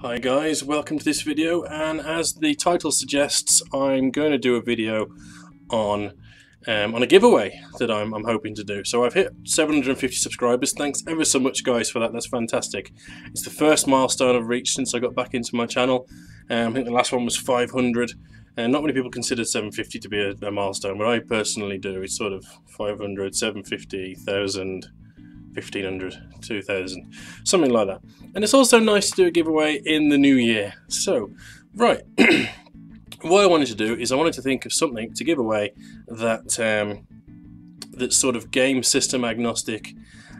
Hi guys, welcome to this video and as the title suggests I'm going to do a video on um, on a giveaway that I'm, I'm hoping to do. So I've hit 750 subscribers, thanks ever so much guys for that, that's fantastic. It's the first milestone I've reached since I got back into my channel. Um, I think the last one was 500 and not many people consider 750 to be a, a milestone, but I personally do. It's sort of 500, 750, 1000 1500 2000 something like that. And it's also nice to do a giveaway in the new year. So right what I wanted to do is I wanted to think of something to give away that um, that's sort of game system agnostic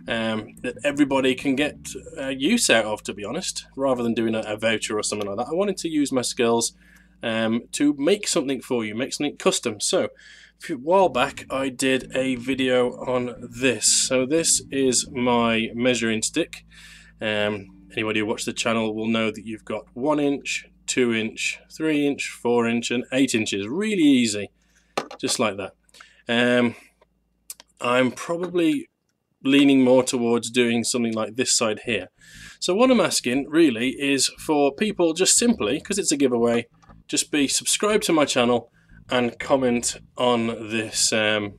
um, that everybody can get uh, use out of to be honest rather than doing a, a, voucher or something like that. I wanted to use my skills um, to make something for you make something custom so a while back I did a video on this. So this is my measuring stick. Um, anybody who watched the channel will know that you've got one inch, two inch, three inch, four inch and eight inches. Really easy, just like that. Um, I'm probably leaning more towards doing something like this side here. So what I'm asking really is for people just simply, because it's a giveaway, just be subscribed to my channel and comment on this um,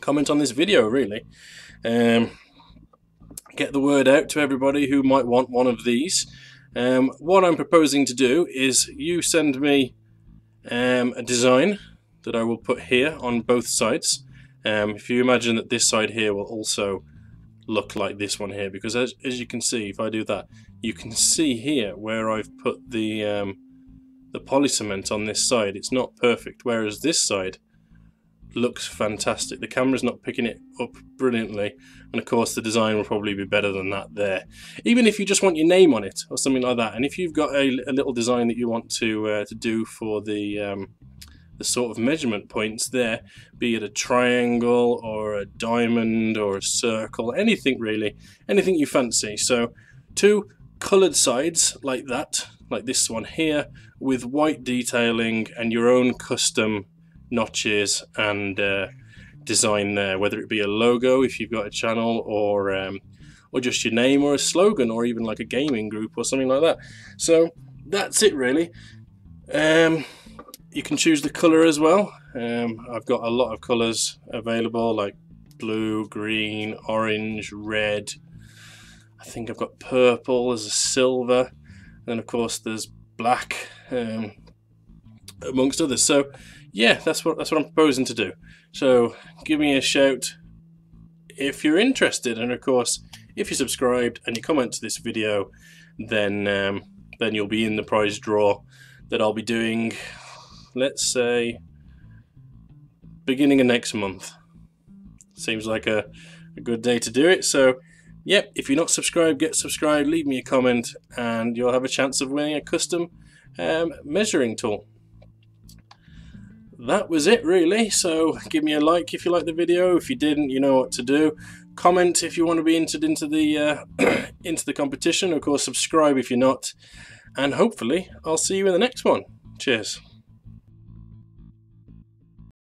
comment on this video really. Um, get the word out to everybody who might want one of these. Um, what I'm proposing to do is you send me um, a design that I will put here on both sides. Um, if you imagine that this side here will also look like this one here because as, as you can see if I do that you can see here where I've put the um, the poly cement on this side it's not perfect whereas this side looks fantastic. The camera's not picking it up brilliantly and of course the design will probably be better than that there. Even if you just want your name on it or something like that and if you've got a, a little design that you want to uh, to do for the um, the sort of measurement points there be it a triangle or a diamond or a circle anything really anything you fancy. So two colored sides like that like this one here with white detailing and your own custom notches and uh, design there whether it be a logo if you've got a channel or um, or just your name or a slogan or even like a gaming group or something like that. So that's it really. Um, you can choose the color as well. Um, I've got a lot of colors available like blue green orange red. I think I've got purple there's a silver then of course there's black, um, amongst others. So yeah, that's what that's what I'm proposing to do. So give me a shout if you're interested, and of course, if you're subscribed and you comment to this video, then um, then you'll be in the prize draw that I'll be doing. Let's say beginning of next month. Seems like a, a good day to do it. So yep, if you're not subscribed, get subscribed, leave me a comment, and you'll have a chance of winning a custom um, measuring tool. That was it really, so give me a like if you liked the video, if you didn't, you know what to do. Comment if you want to be entered into the, uh, into the competition, of course subscribe if you're not, and hopefully I'll see you in the next one. Cheers.